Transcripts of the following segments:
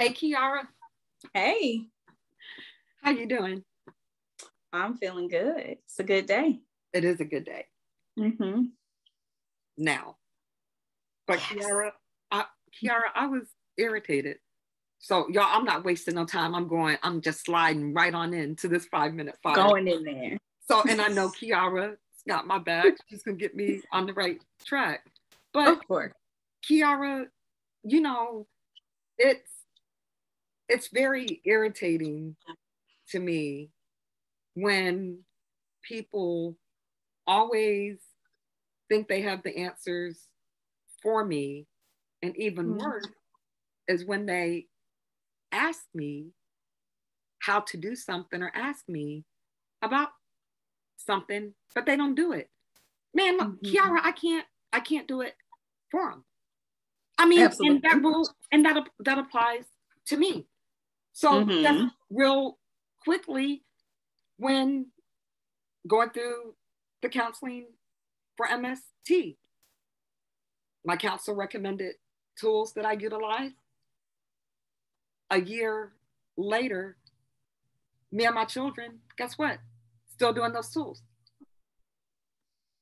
Hey, Kiara. Hey. How you doing? I'm feeling good. It's a good day. It is a good day. Mm-hmm. Now, but yes. Kiara, I, Kiara, I was irritated. So y'all, I'm not wasting no time. I'm going. I'm just sliding right on into this five minute fire. Going in there. So, and I know Kiara got my back. She's gonna get me on the right track. But of course, Kiara, you know, it's it's very irritating to me when people always think they have the answers for me and even mm-hmm. worse is when they ask me how to do something or ask me about something but they don't do it man mm-hmm. kiara i can't i can't do it for them i mean Absolutely. and that will and that that applies to me so mm-hmm. real quickly, when going through the counseling for MST, my counselor recommended tools that I utilize. A year later, me and my children, guess what? Still doing those tools.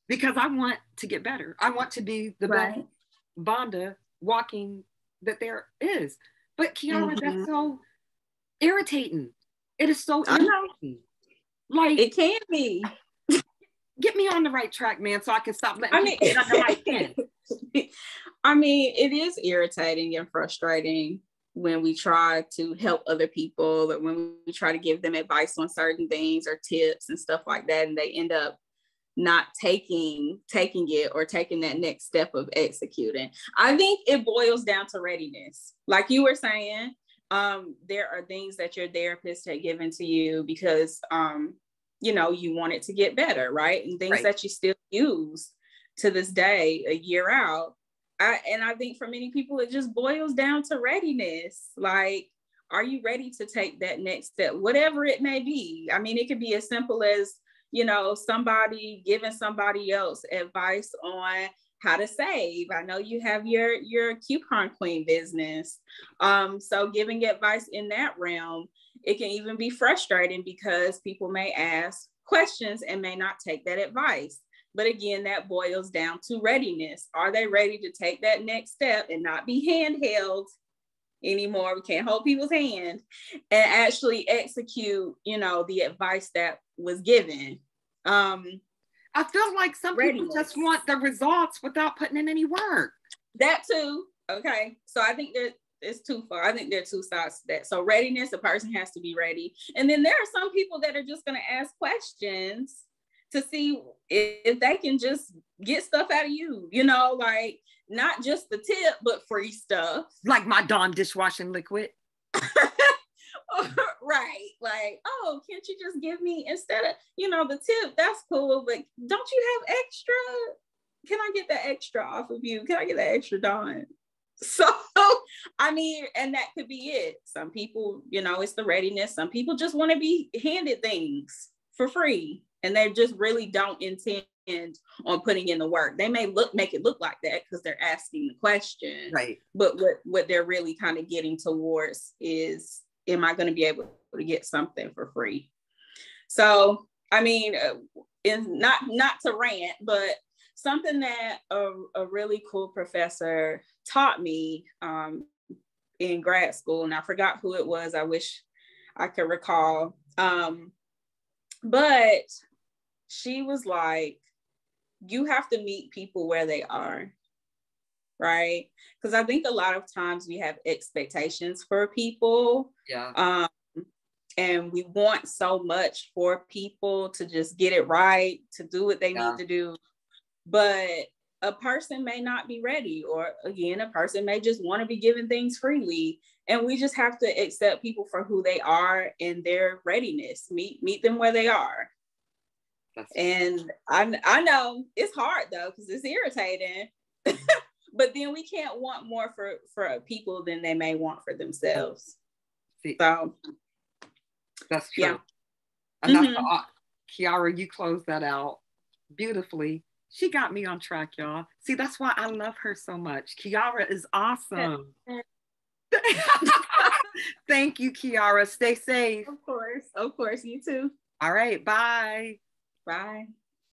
Because I want to get better. I want to be the right. best Vonda walking that there is. But Kiara, mm-hmm. that's so irritating. It is so irritating. Like it can be. Get me on the right track, man, so I can stop letting I mean, get under my skin. I mean, it is irritating and frustrating when we try to help other people, or when we try to give them advice on certain things or tips and stuff like that, and they end up not taking taking it or taking that next step of executing. I think it boils down to readiness. Like you were saying, um, there are things that your therapist had given to you because um, you know you wanted to get better, right? And things right. that you still use to this day, a year out. I, and I think for many people, it just boils down to readiness. Like, are you ready to take that next step, whatever it may be? I mean, it could be as simple as you know somebody giving somebody else advice on how to save. I know you have your your coupon queen business. Um, so giving advice in that realm, it can even be frustrating because people may ask questions and may not take that advice. But again, that boils down to readiness. Are they ready to take that next step and not be handheld anymore? We can't hold people's hand and actually execute, you know, the advice that was given. Um, I feel like some Readiness. people just want the results without putting in any work. That too. Okay. So I think that it's too far. I think there are two sides to that. So readiness, a person has to be ready. And then there are some people that are just going to ask questions to see if they can just get stuff out of you, you know, like not just the tip, but free stuff. Like my Dawn dishwashing liquid. right. Like, oh, can't you just give me instead of, you know, the tip? That's cool, but don't you have extra? Can I get that extra off of you? Can I get that extra Dawn? So, I mean, and that could be it. Some people, you know, it's the readiness. Some people just want to be handed things for free and they just really don't intend on putting in the work. They may look make it look like that because they're asking the question. Right. But what what they're really kind of getting towards is am I going to be able to get something for free? So, I mean, uh, in not not to rant, but something that a, a really cool professor taught me um, in grad school, and I forgot who it was. I wish I could recall. Um, but she was like, you have to meet people where they are right? Because I think a lot of times we have expectations for people. Yeah. Um, and we want so much for people to just get it right, to do what they yeah. need to do. But a person may not be ready, or again, a person may just want to be given things freely. And we just have to accept people for who they are and their readiness. Meet meet them where they are. That's and I I know it's hard though, because it's irritating. but then we can't want more for for people than they may want for themselves. See, so that's true. Yeah. And mm-hmm. that's Kiara, you closed that out beautifully. She got me on track, y'all. See, that's why I love her so much. Kiara is awesome. Thank you, Kiara. Stay safe. Of course. Of course. You too. All right. Bye. Bye.